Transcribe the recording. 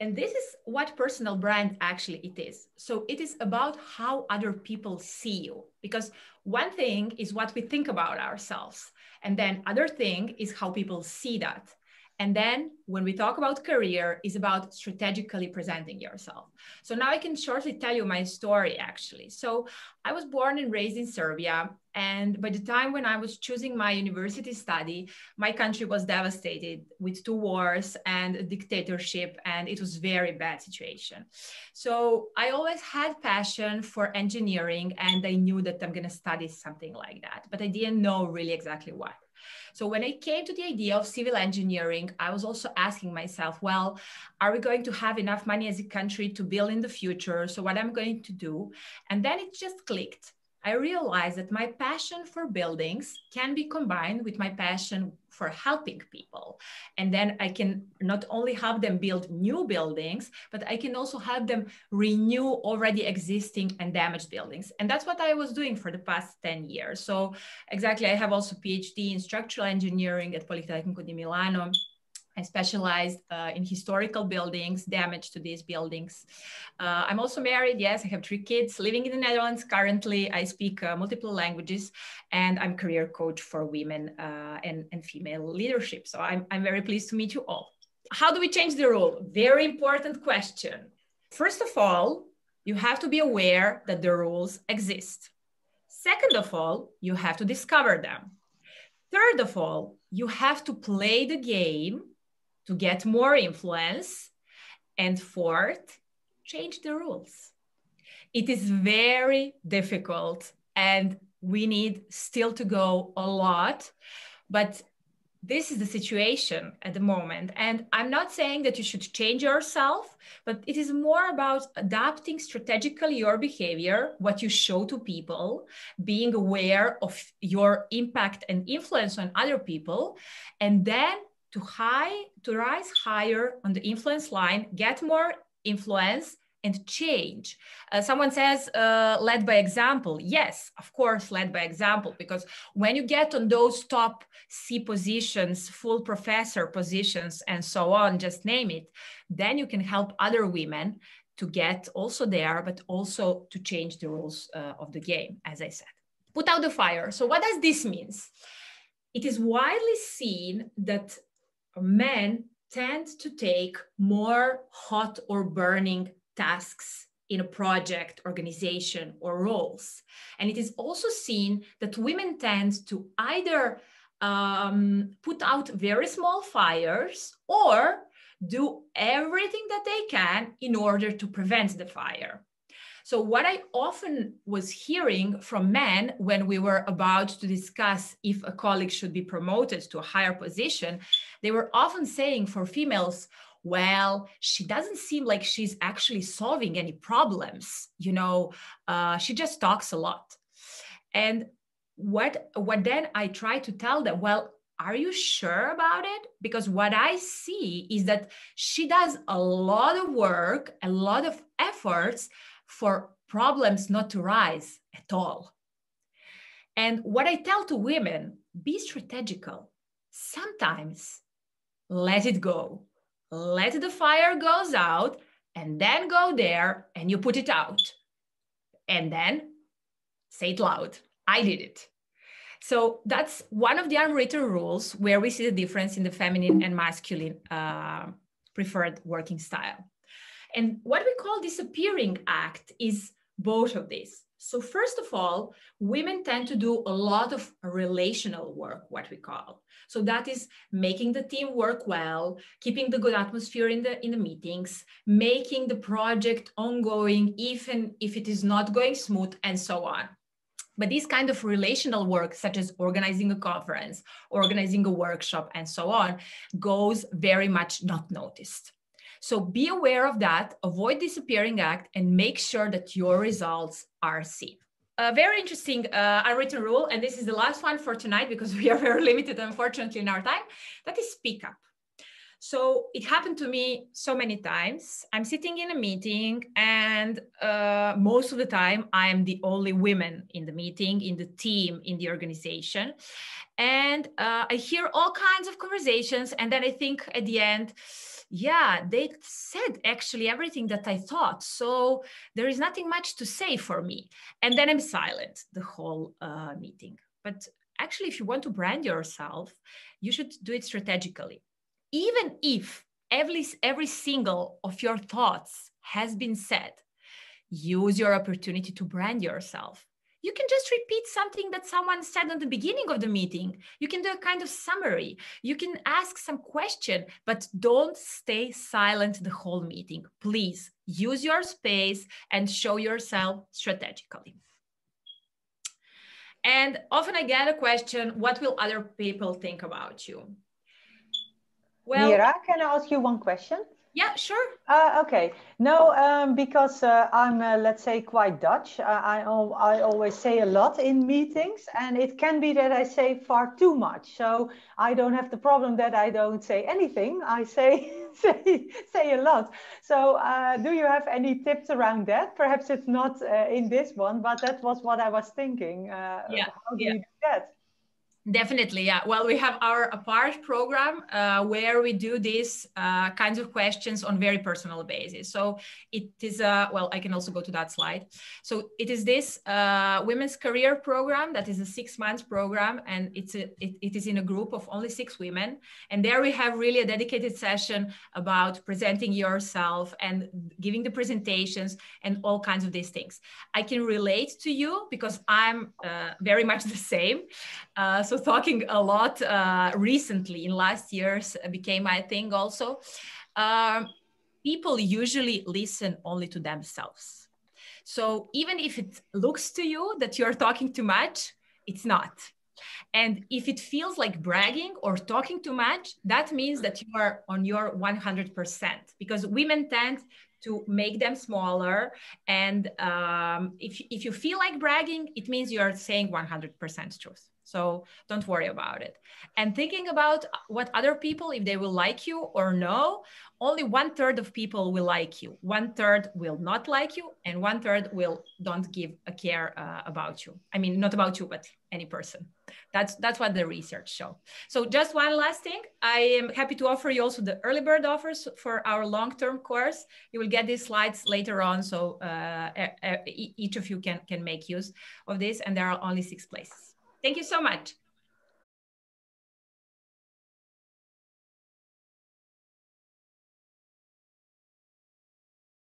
and this is what personal brand actually it is. So it is about how other people see you. Because one thing is what we think about ourselves and then other thing is how people see that and then when we talk about career is about strategically presenting yourself. So now I can shortly tell you my story actually. So I was born and raised in Serbia. And by the time when I was choosing my university study, my country was devastated with two wars and a dictatorship. And it was very bad situation. So I always had passion for engineering and I knew that I'm going to study something like that, but I didn't know really exactly what. So when I came to the idea of civil engineering, I was also asking myself, well, are we going to have enough money as a country to build in the future? So what I'm going to do? And then it just clicked. I realized that my passion for buildings can be combined with my passion for helping people. And then I can not only help them build new buildings, but I can also help them renew already existing and damaged buildings. And that's what I was doing for the past 10 years. So exactly, I have also PhD in structural engineering at Politecnico di Milano I specialized uh, in historical buildings, damage to these buildings. Uh, I'm also married. Yes, I have three kids living in the Netherlands. Currently, I speak uh, multiple languages and I'm career coach for women uh, and, and female leadership. So I'm, I'm very pleased to meet you all. How do we change the rule? Very important question. First of all, you have to be aware that the rules exist. Second of all, you have to discover them. Third of all, you have to play the game to get more influence. And fourth, change the rules. It is very difficult and we need still to go a lot, but this is the situation at the moment. And I'm not saying that you should change yourself, but it is more about adapting strategically your behavior, what you show to people, being aware of your impact and influence on other people, and then to high to rise higher on the influence line get more influence and change. Uh, someone says uh, led by example. Yes of course led by example because when you get on those top c positions full professor positions and so on just name it then you can help other women to get also there but also to change the rules uh, of the game as i said. Put out the fire. So what does this means? It is widely seen that men tend to take more hot or burning tasks in a project, organization, or roles. And it is also seen that women tend to either um, put out very small fires or do everything that they can in order to prevent the fire. So, what I often was hearing from men when we were about to discuss if a colleague should be promoted to a higher position, they were often saying for females, well, she doesn't seem like she's actually solving any problems. You know, uh, she just talks a lot. And what what then I try to tell them, well, are you sure about it? Because what I see is that she does a lot of work, a lot of efforts for problems not to rise at all. And what I tell to women be strategical. Sometimes let it go. Let the fire goes out and then go there and you put it out. And then say it loud. I did it. So that's one of the unwritten rules where we see the difference in the feminine and masculine uh, preferred working style. And what we call disappearing act is both of these. So first of all, women tend to do a lot of relational work, what we call. So that is making the team work well, keeping the good atmosphere in the in the meetings, making the project ongoing, even if it is not going smooth, and so on. But this kind of relational work, such as organizing a conference, organizing a workshop, and so on, goes very much not noticed. So be aware of that, avoid disappearing act, and make sure that your results are seen. A very interesting uh, unwritten rule, and this is the last one for tonight because we are very limited, unfortunately, in our time, that is speak up. So it happened to me so many times. I'm sitting in a meeting, and uh, most of the time, I am the only woman in the meeting, in the team, in the organization. And uh, I hear all kinds of conversations. And then I think at the end, yeah, they said actually everything that I thought. So there is nothing much to say for me. And then I'm silent the whole uh, meeting. But actually, if you want to brand yourself, you should do it strategically. Even if every, every single of your thoughts has been said, use your opportunity to brand yourself. You can just repeat something that someone said at the beginning of the meeting. You can do a kind of summary. You can ask some question but don't stay silent the whole meeting. Please use your space and show yourself strategically. And often i get a question what will other people think about you well mira can i ask you one question yeah, sure. Uh, okay. No, um, because uh, I'm, uh, let's say, quite Dutch. I, I always say a lot in meetings, and it can be that I say far too much. So I don't have the problem that I don't say anything. I say say say a lot. So uh, do you have any tips around that? Perhaps it's not uh, in this one, but that was what I was thinking. Uh, yeah. How do yeah. you do that? Definitely, yeah. Well, we have our apart program uh, where we do these uh, kinds of questions on very personal basis. So it is, uh, well, I can also go to that slide. So it is this uh, women's career program that is a six months program, and it's a, it, it is in a group of only six women. And there we have really a dedicated session about presenting yourself and giving the presentations and all kinds of these things. I can relate to you because I'm uh, very much the same. Uh, talking a lot uh, recently in last years became my thing also. Um, people usually listen only to themselves. So even if it looks to you that you're talking too much, it's not. And if it feels like bragging or talking too much, that means that you are on your 100% because women tend to make them smaller. And um, if, if you feel like bragging, it means you're saying 100% truth. So don't worry about it. And thinking about what other people, if they will like you or no, only one third of people will like you. One third will not like you, and one third will don't give a care uh, about you. I mean, not about you, but any person. That's that's what the research show. So just one last thing, I am happy to offer you also the early bird offers for our long-term course. You will get these slides later on, so uh, each of you can can make use of this, and there are only six places. Thank you so much.